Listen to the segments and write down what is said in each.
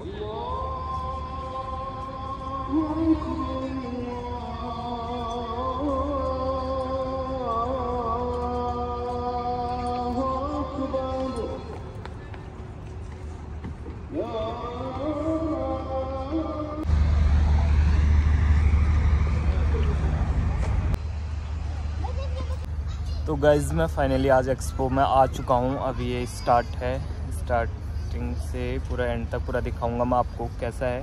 तो गाइज़ मैं फाइनली आज एक्सपो में आ चुका हूँ। अभी ये स्टार्ट है। स्टार्टिंग से पूरा एंड तक पूरा दिखाऊँगा मैं आपको कैसा है।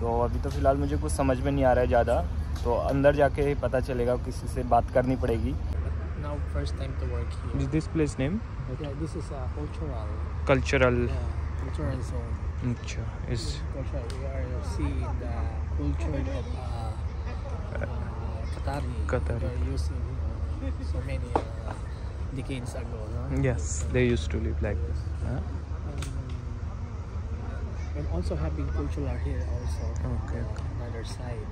तो अभी तो फ़िलहाल मुझे कुछ समझ में नहीं आ रहा है ज़्यादा। तो अंदर जाके पता चलेगा किसी से बात करनी पड़ेगी। Yes, they used to live like this. Huh? And also having cultural here also. Okay, on Another side.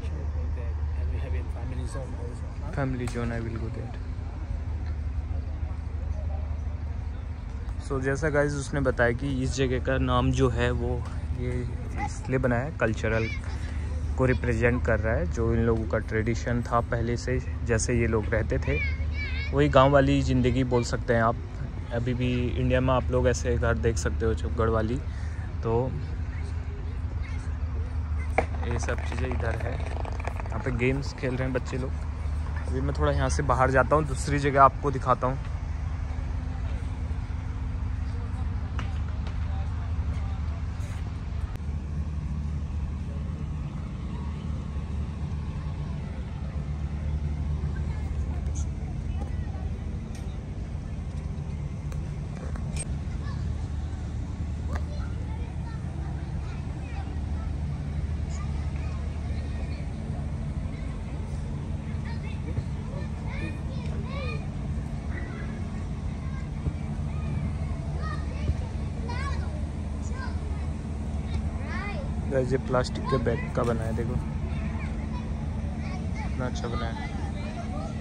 Sure, like that. And we have a family zone also. Huh? Family zone I will go that so जैसा guys उसने बताया कि इस जगह का नाम जो है वो ये इसलिए बनाया है कल्चरल को रिप्रेजेंट कर रहा है जो इन लोगों का ट्रेडिशन था पहले से जैसे ये लोग रहते थे वही गाँव वाली ज़िंदगी बोल सकते हैं आप अभी भी इंडिया में आप लोग ऐसे घर देख सकते हो चुपगढ़ वाली। तो ये सब चीज़ें इधर है। यहाँ पे गेम्स खेल रहे हैं बच्चे लोग। अभी मैं थोड़ा यहाँ से बाहर जाता हूँ, दूसरी जगह आपको दिखाता हूँ। गाइस ये प्लास्टिक के बैग का बना है देखो कितना अच्छा बना है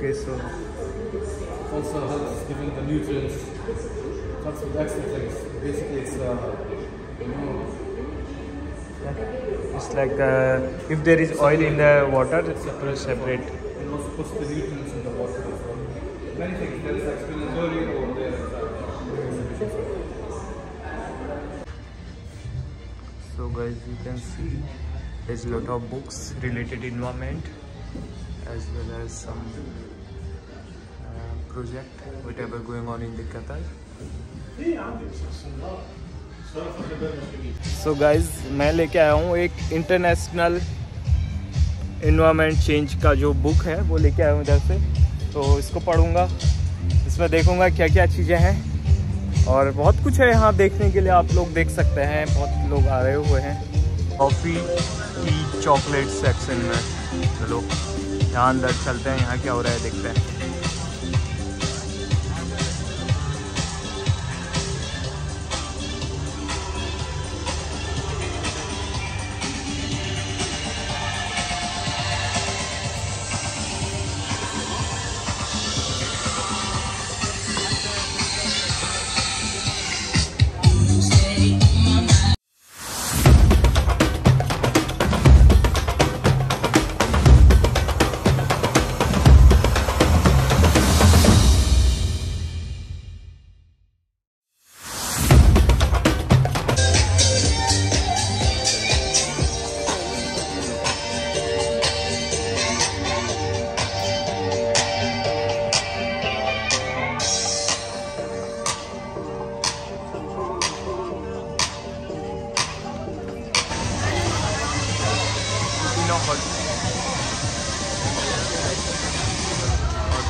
takes also uh, helps giving the nutrients, it helps with extra things. Basically, it's uh, you know, yeah. It's like the if there is oil in the water, it's separate. separate. And also puts the nutrients in the water as well. Many things. There's explanatory over there. So guys, you can see there's a lot of books related environment as well as some project whatever going on in the Qatar. So guys मैं लेके आया हूँ एक international environment change का जो book है वो लेके आया हूँ इधर से। तो इसको पढ़ूँगा। इसमें देखूँगा क्या क्या चीज़ें हैं। और बहुत कुछ है यहाँ देखने के लिए आप लोग देख सकते हैं। बहुत लोग आ रहे हुए हैं। कॉफ़ी टी चॉकलेट सेक्शन में। चलो यहाँ अंदर चलते हैं। यहाँ क्या हो रहा है देखते हैं।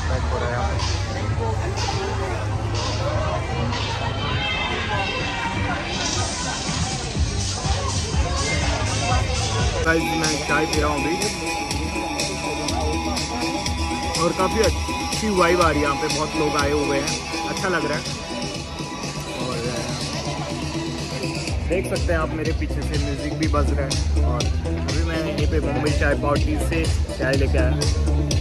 पैक हो रहा है गाइस मैं चाय पी रहा हूँ अभी। और काफ़ी अच्छी वाइब आ रही है यहाँ पे, बहुत लोग आए हुए हैं। अच्छा लग रहा है। और देख सकते हैं आप मेरे पीछे से म्यूज़िक भी बज रहा है। और अभी मैं पे मुंबई चाय पार्टी से चाय लेके आया।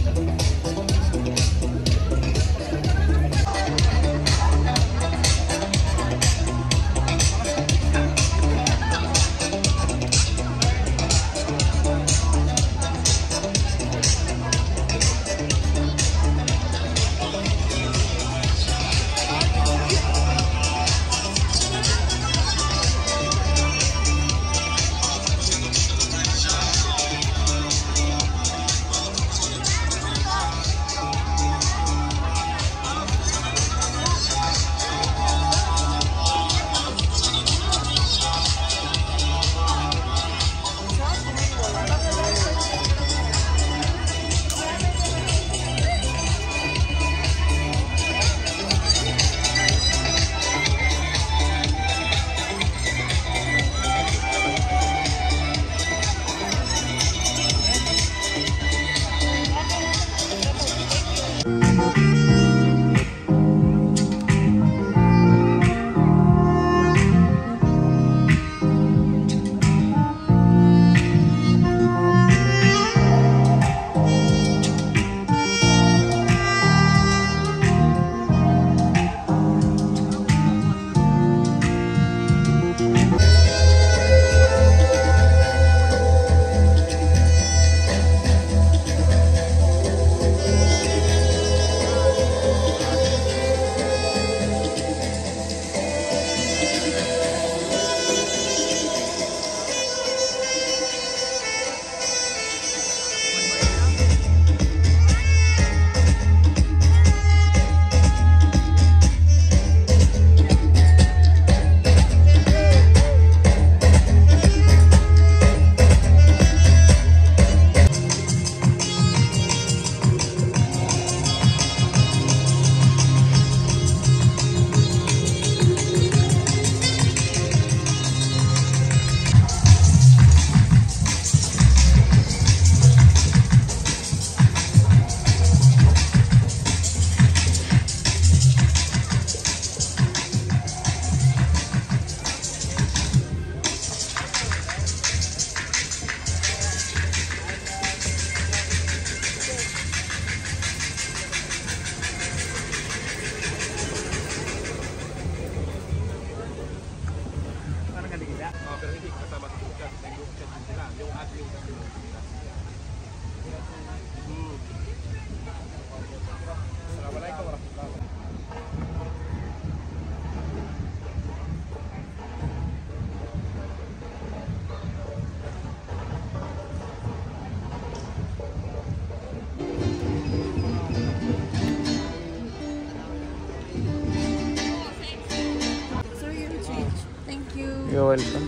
Welcome.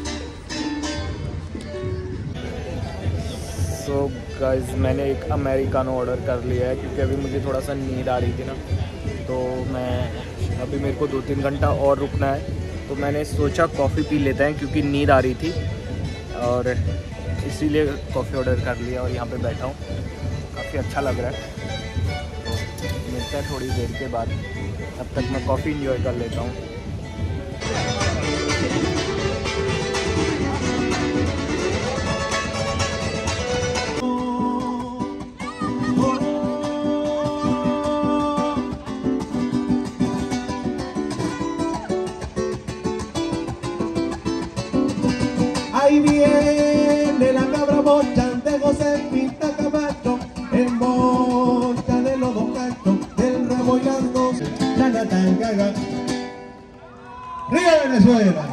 सो गाइस मैंने एक अमेरिकानो ऑर्डर कर लिया है, क्योंकि अभी मुझे थोड़ा सा नींद आ रही थी ना। तो मैं, अभी मेरे को दो तीन घंटा और रुकना है। तो मैंने सोचा कॉफ़ी पी लेते हैं, क्योंकि नींद आ रही थी। और इसीलिए कॉफ़ी ऑर्डर कर लिया और यहाँ पे बैठा हूँ। काफ़ी अच्छा लग रहा है। तो मिलता है थोड़ी देर के बाद। तब तक मैं कॉफ़ी इन्जॉय कर लेता हूँ। Del rebollando, chanatanganga. ¡Río Venezuela!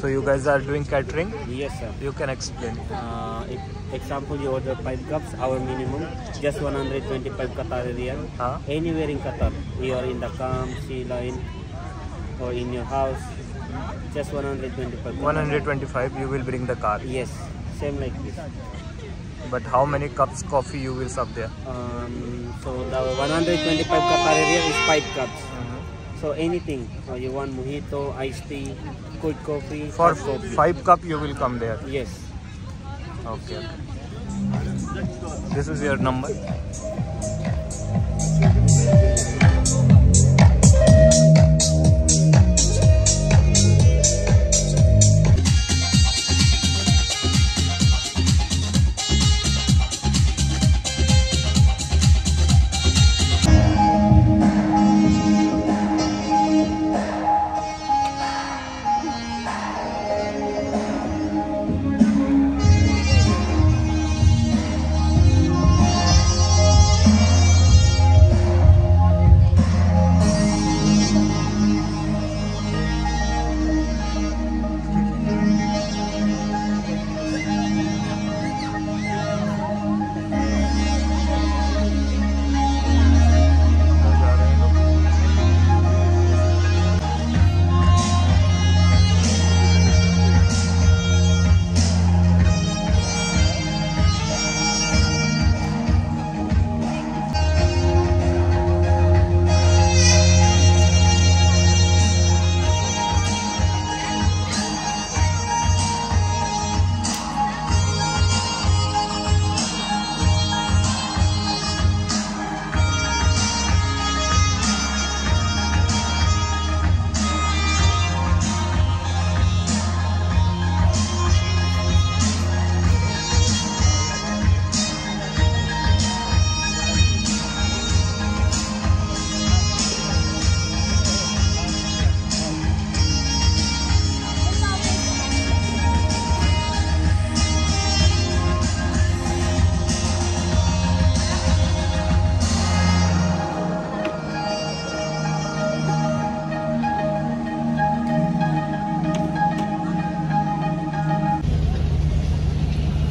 So you guys are doing catering? Yes, sir. You can explain. Uh, example, you order five cups, our minimum, just 125 Qatar riyal. Huh? Anywhere in Qatar, you are in the camp, sea line, or in your house, just 125. 125 you will bring the car. Yes, same like this. But how many cups coffee you will serve there? Um, so the 125 Qatar riyal is five cups. So anything. Uh, you want mojito, iced tea, cold coffee, For coffee. five cup you will come there. Yes. Okay. This is your number.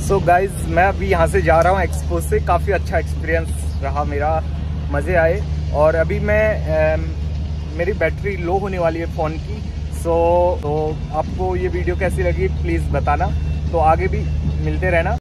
So so guys मैं अभी यहाँ से जा रहा हूँ expo से। काफ़ी अच्छा एक्सपीरियंस रहा मेरा। मज़े आए। और अभी मैं ए, मेरी बैटरी लो होने वाली है फ़ोन की। सो so, तो आपको ये वीडियो कैसी लगी प्लीज़ बताना। तो आगे भी मिलते रहना।